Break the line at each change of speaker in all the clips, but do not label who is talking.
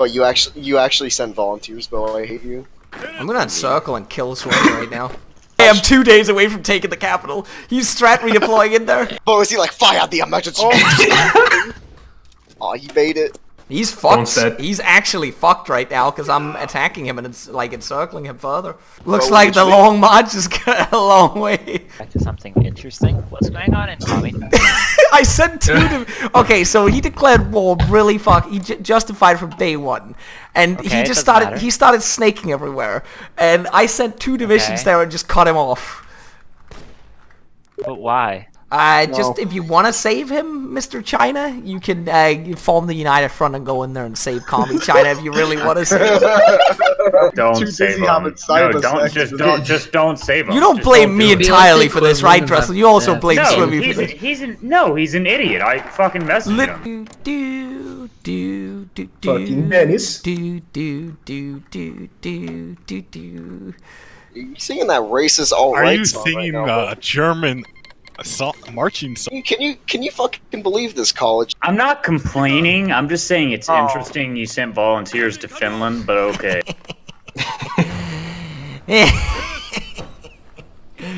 But you actually you actually send volunteers, Bo. I hate you.
I'm gonna encircle and kill Swain right now. I'm two days away from taking the capital. He's strat redeploying in there.
Bo, is he like fire the emergency? Oh, he made it.
He's fucked. He's actually fucked right now because I'm attacking him and it's like encircling him further. Looks
Well,
like the
way-
long march is got a long way.
Back to something interesting. What's going on in Tommy?
I sent two to. Okay, so he declared war really fuck. He ju- justified from day one, and
Okay,
he just started.
matter.
He started snaking everywhere, and I sent two divisions
Okay.
there and just cut him off.
but why?
Uh, just if you want to save him, Mr. China, you can uh, form the United Front and go in there and save Commie China if you really want to save him.
Don't
Too
save him. No, don't just don't just don't save him.
You don't
Just
blame me
do it.
entirely for this, right, Dressel? You also blame
No,
Swimmy
he's
for
a,
this.
he's an, no, he's an idiot. I fucking messaged
Lit-
him.
do do do do
Fucking Dennis.
do do do do do do do.
You singing that racist alt
Are
right
you
song
singing
right now,
uh, German assault marching song?
Can you can you fucking believe this college?
I'm not complaining. I'm just saying it's
Oh.
interesting you sent volunteers to Finland, but okay.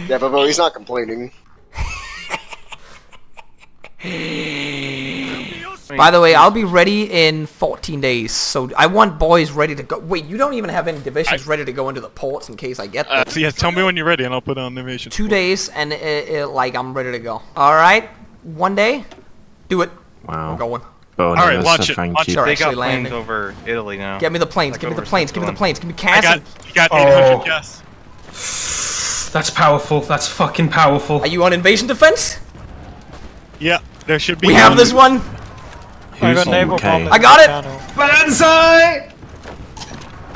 Yeah, but Bo, he's not complaining.
By the way, I'll be ready in 14 days, so I want boys ready to go. Wait, you don't even have any divisions ready to go into the ports in case I get uh, them.
So yeah, tell me when you're ready and I'll put on animation.
Two days, and it, it, like I'm ready to go. All right, one day, do it.
Wow.
I'm going.
Bo,
All right,
Nessa,
launch it,
Thank
launch
you.
They got
actually
planes
landing.
over Italy now.
Get me the planes.
Like
give me the planes. Give me the planes. Give me
I got,
Cassie.
you got
Oh.
800 yes.
That's powerful. That's fucking powerful.
Are you on invasion defense?
Yeah, there should be.
We have this one.
Who's
got naval
okay?
bombers.
I got it.
Banzai!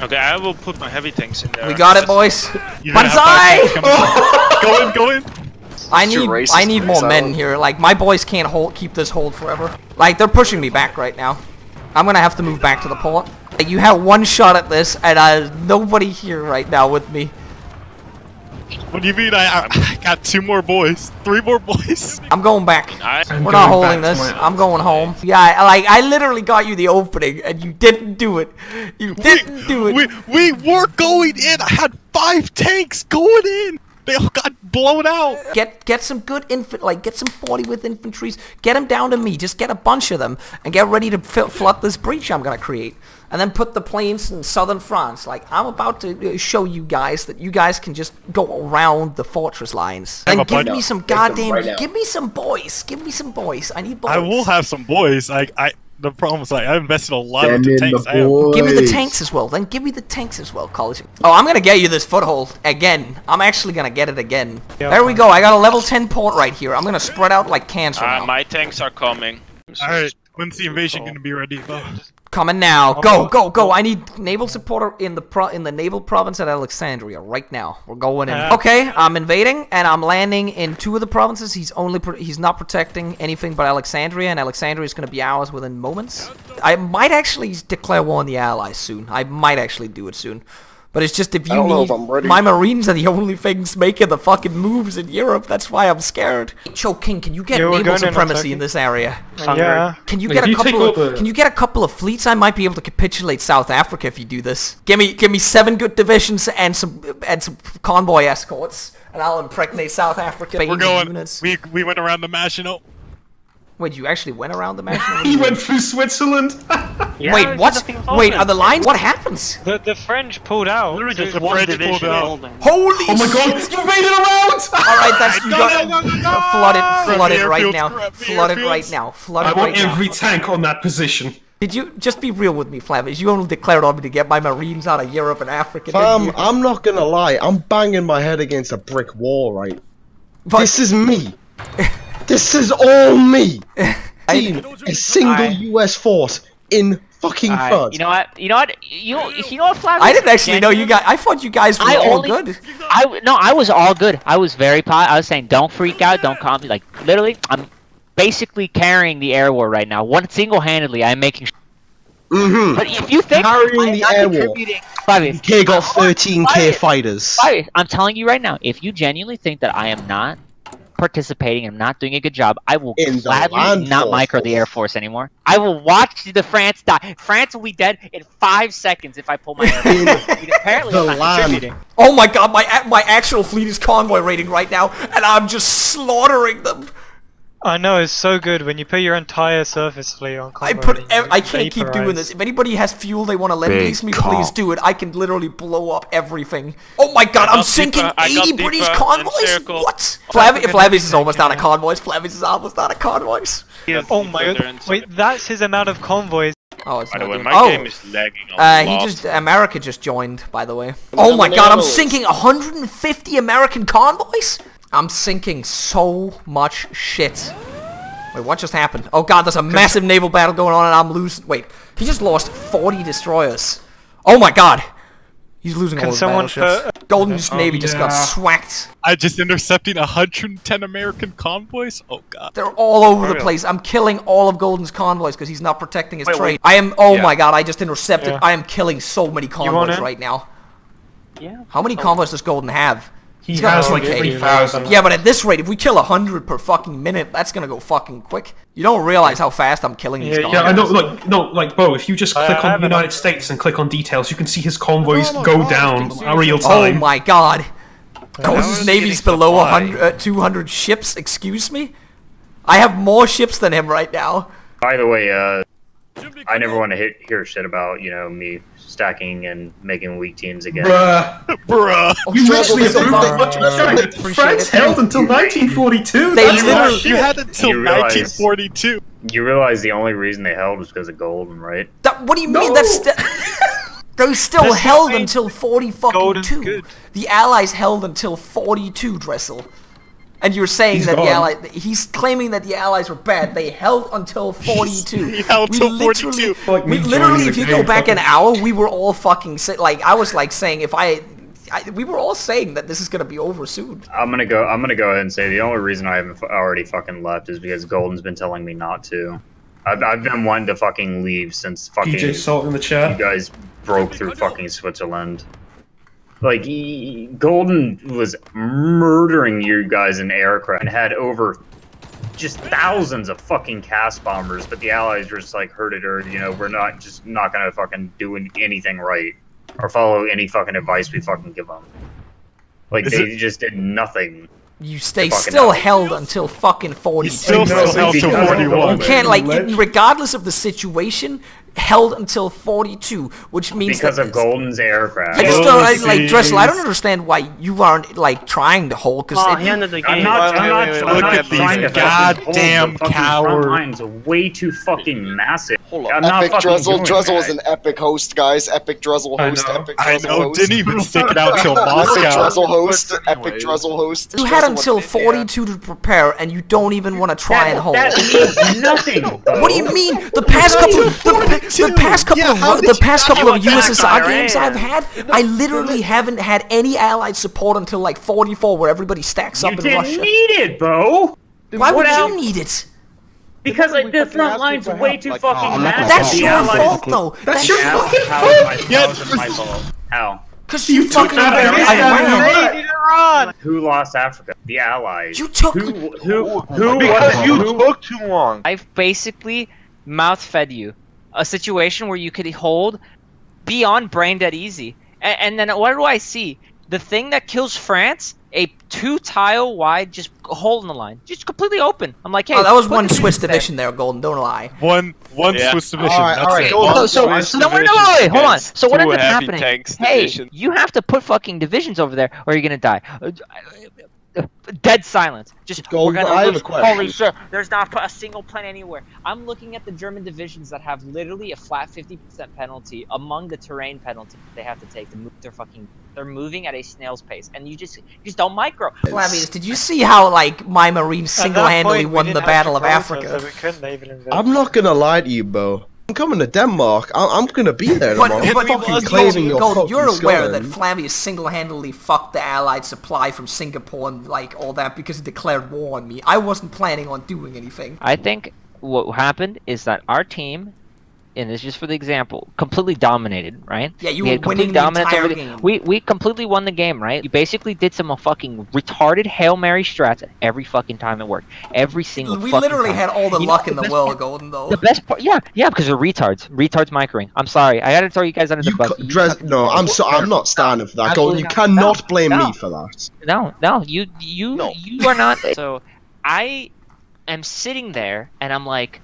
Okay, I will put my heavy tanks in there.
We got it, boys.
You're gonna have
Banzai!
five tanks coming. go in, go in.
I need I need more
that
men
up.
here. Like my boys can't hold keep this hold forever. Like they're pushing me back right now. I'm gonna have to move back to the port. Like, you have one shot at this, and uh, nobody here right now with me.
What do you mean? I, I, I got two more boys, three more boys.
I'm going back.
I,
I'm
We're not holding this. I'm going home. Yeah, I, like I literally got you the opening, and you didn't do it. You didn't do it.
We we were going in. I had five tanks going in. They all got blown out.
Get get some good infant, like get some 40 with infantries. Get them down to me. Just get a bunch of them and get ready to fill, flood this breach I'm gonna create. And then put the planes in southern France. Like I'm about to uh, show you guys that you guys can just go around the fortress lines.
Have
And give me some goddamn.
right
give me some boys. Give me some boys. I need boys.
I will have some boys. Like I, the problem is like I invested a lot
Send
into
in
tanks.
the boys.
Give me the tanks as well. Then give me the tanks as well, college. Oh, I'm gonna get you this foothold again. I'm actually gonna get it again. there we go. I got a level 10 port right here. I'm gonna spread out like cancer
uh,
now.
my tanks are coming.
All right, when's the invasion gonna be ready? Bo?
Coming now. Oh, oh, go, go, go. I need naval support in the pro in the naval province at Alexandria right now. We're going in. Uh-huh. Okay, I'm invading and I'm landing in two of the provinces. He's only he's not protecting anything but Alexandria, and Alexandria is going to be ours within moments. I might actually declare war on the Allies soon. I might actually do it soon. But it's just if you
don't know
need
if I'm ready.
my Marines are the only things making the fucking moves in Europe. That's why I'm scared. Cho King, can you get
Yeah,
naval
going in
supremacy in this area?
Yeah.
Can you
If
get a
you
couple? Of,
over-
Can you get a couple of fleets? I might be able to capitulate South Africa if you do this. Give me, give me seven good divisions and some and some convoy escorts, and I'll impregnate South Africa.
We're going.
Units.
We we went around the Maginot.
Wait, you actually went around the match?
He went through Switzerland.
Yeah,
Wait,
it's
what?
nothing
Wait,
involved.
are the lines? What happens?
The, the French pulled out.
Literally just
The
one
French pulled out.
Holy!
oh my god, you made it around!
All right, that's you
No,
got
no, no, no, no!
flood it, flood it
Grab
right now,
grab the
flood it right now, flood
I want
right
every tank on that position.
Did you just be real with me, Flavius? You only declared on me to get my Marines out of Europe and Africa. didn't
um,
Fam.
I'm not gonna lie, I'm banging my head against a brick wall, right?
But-
This is me. This is all me. Seen a single
I-
US force in fucking
Alright,
France.
you know what? You know what? You you know what, Flavius?
I didn't actually know you guys. I thought you guys were
I
all
only-
good.
I no, I was all good. I was very positive. I was saying, don't freak out, don't calm. Like literally, I'm basically carrying the air war right now. One single-handedly, I'm making.
mm-hmm.
But if you think
Carrying
I'm
the air war.
contributing- Flavius,
K got 13k
Flavius,
fighters.
Flavius, I'm telling you right now, if you genuinely think that I am not participating and not doing a good job, I will
In the
gladly not micro the Air Force anymore. I will watch the France die. France will be dead in five seconds if I pull my Air Force. Apparently,
the
I'm not
land.
contributing.
Oh my god, my my actual fleet is convoy raiding right now, and I'm just slaughtering them.
I know it's so good when you put your entire surface fleet on.
I put. Ev- I can't keep doing this. If anybody has fuel they want to lend
Big
me,
comp.
please do it. I can literally blow up everything. Oh my god, I'm sinking
deeper,
80 British convoys.
and.
What? Flavi-
African
Flavius is almost out of convoys. Flavius is almost out of convoys.
Oh my god! Wait, that's his amount of convoys.
Oh, it's
By the way,
doing-
my
oh.
game is lagging a
Uh,
lot.
he just America just joined, by the way. Oh my god, I'm sinking 150 American convoys. I'm sinking so much shit. Wait, what just happened? Oh god, there's a massive naval battle going on, and I'm losing. Wait, he just lost 40 destroyers. Oh my god, he's losing
Can
all his
someone
battleships.
put-
Golden
Oh,
Navy just got
yeah.
swacked.
I just intercepting 110 American convoys. Oh god.
They're all over the
Real.
place. I'm killing all of Golden's convoys because he's not protecting his
Wait,
trade.
wait.
I am. Oh
Yeah.
my god! I just intercepted.
Yeah.
I am killing so many convoys right now.
Yeah.
How many oh. convoys does Golden have?
He
He's got
like
okay.
3,000.
Yeah, but at this rate, if we kill a hundred per fucking minute, that's gonna go fucking quick. You don't realize how fast I'm killing these
Yeah,
convoys.
Yeah, I know. Like, no, like, Bo. If you just
I-
click
I
on the United
op-
States and click on details, you can see his convoys
Oh
go
God,
down
it's
a real
Oh my god.
How
Golden's Navy's below 100, uh, 200 ships, excuse me? I have more ships than him right now.
By the way, uh, I never want to hear shit about you know me stacking and making weak teams again.
Bruh.
Bruh.
Oh,
you
literally
with the
approved
bomb.
it. Sorry,
Appreciate
France held until 1942.
They
That's
literally-
You had until
You realize-
1942.
You realize the only reason they held was because of Golden, right?
That, what do you mean?
No.
That's st- they still
That's
held until 40 fucking
Golden's
two.
good.
The Allies held until 42, Dressel. And you're saying
He's
that the. Allies, he's claiming that the Allies were bad. They held until 42.
He held
We
till
literally-
42.
Like
we literally, if you go back an
fucking-
hour, we were all fucking say, like I was like saying if I, I, we were all saying that this is gonna be over soon.
I'm gonna go. I'm gonna go ahead and say the only reason I haven't f- already fucking left is because Golden's been telling me not to. I've, I've been wanting to fucking leave since fucking
DJ Salt in the chat.
you guys broke through fucking Switzerland. Like he, Golden was murdering you guys in aircraft and had over just thousands of fucking CAS bombers, but the Allies were just like herded or you know we're not just not gonna fucking do anything right or follow any fucking advice we fucking give them. Like
Is
they
it-
just did nothing.
You stay still
hell.
held until fucking 42.
He's still still held till
because of
41.
You can't like, regardless of the situation, held until 42, which means
Because
that
of Golden's aircraft.
I just don't I, like Dressel. I don't understand why you aren't like trying to hold because
Oh, he ended the
I'm not,
Wait,
I'm not,
wait, wait,
I'm
look
not
at these
trying to fucking hold
goddamn
the
cowards.
Front lines are way too fucking massive.
Hold on.
I'm
Epic
fucking
Drizzle.
doing
Drizzle was an epic host, guys. Epic Drizzle
I
host.
know.
Epic
I
Drizzle
know.
host.
Didn't even stick it out till
Epic
Moscow.
Drizzle host. Epic
anyways.
Drizzle host.
you had until 42 to prepare, and you don't even want to try and hold.
that means nothing.
What do you mean? The past couple, the, the past couple,
Yeah,
of, the
you
past couple of USSR games
Iran?
I've had, I literally haven't had any Allied support until like 44, where everybody stacks
You
up in
didn't
Russia.
need it, Bo.
Why
what
would
else?
you need it?
Because like, the front line's way too
like,
fucking
oh, I'm not gonna
massive.
That's your
Allies-
fault, though.
That's your fucking fault.
How,
Yeah,
is my fault? How?
Because you,
You took
fucking
Afghanistan,
Iran.
right?
Who lost Africa? The Allies.
You took-
who? Who? Oh, who?
Because
who-
you
who-
took too long.
I've basically mouth fed you a situation where you could hold beyond brain dead easy. And, and then what do I see? The thing that kills France, a two tile wide just hole in the line, just completely open. I'm like, hey,
Oh, that was one
the
Swiss
troops there.
division there, Golden. Don't lie.
One one
Yeah.
Swiss division.
Alright,
that's
alright,
it.
So, so, so no, wait, no,
division
wait, wait, hold on. So what
two
ended up happening? Hey,
division.
you have to put fucking divisions over there, or you're gonna die. Uh, Dead silence. Just
Gold,
we're gonna
I have
lose.
a question.
Holy shit! There's not a single plane anywhere. I'm looking at the German divisions that have literally a flat 50% penalty among the terrain penalty they have to take to move their fucking. They're moving at a snail's pace, and you just you just don't micro.
Flavius, did you see how like my
Marine
single-handedly won the Battle of Africa?
so we couldn't even.
I'm not gonna lie to you, Bo. I'm coming to Denmark. I- I'm gonna be there tomorrow.
but
I'm fucking
Gold,
claiming your
Gold,
fucking
you're aware that
Scotland.
Flavius single-handedly fucked the Allied supply from Singapore and like all that because he declared war on me. I wasn't planning on doing anything.
I think what happened is that our team and it's just for the example, completely dominated, right?
Yeah, you
we
were
had complete
winning the entire
over the-
game.
We we completely won the game, right? You basically did some fucking retarded hail mary strats every fucking time it worked. Every single.
We
fucking
literally
time.
had all the
You know,
luck in the
best
world,
part-
Golden, though.
The best part, yeah, yeah, because they're retards. Retards microing. I'm sorry, I gotta throw you guys under the
You
bus.
co- Dres- no, I'm so I'm not standing for that. Golden, you cannot blame
No.
me for that.
No, no, you you
No.
you are not. so I am sitting there and I'm like,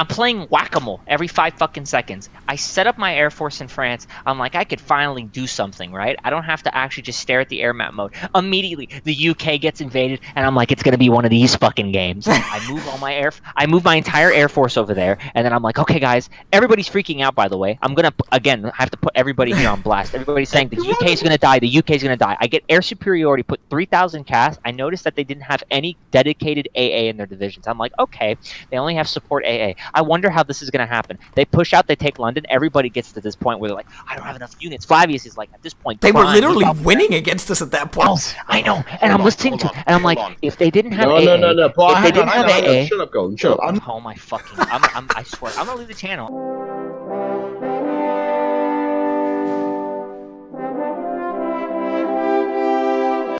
I'm playing whack-a-mole every five fucking seconds. I set up my Air Force in France. I'm like, I could finally do something, right? I don't have to actually just stare at the air map mode. Immediately, the UK gets invaded, and I'm like, it's gonna be one of these fucking games. I move all my air, I move my entire Air Force over there, and then I'm like, okay, guys, everybody's freaking out. By the way, I'm gonna again I have to put everybody here on blast. Everybody's saying the UK is gonna die. The UK is gonna die. I get air superiority. Put 3,000 CAS. I noticed that they didn't have any dedicated AA in their divisions. I'm like, okay, they only have support AA. I wonder how this is going to happen. They push out, they take London. Everybody gets to this point where they're like, I don't have enough units. Flavius is like, at this point,
They were literally
"Look out."
winning against us at that oh, point.
Oh, I know, and I'm
on,
listening to,
on,
and I'm like,
on.
if they didn't have
No,
AA,
no, no, no. But
if they didn't
hang
have
on,
AA.
Shut up, Golden. Shut up. I'm
oh my fucking, I'm, I'm, I swear, I'm gonna leave the channel.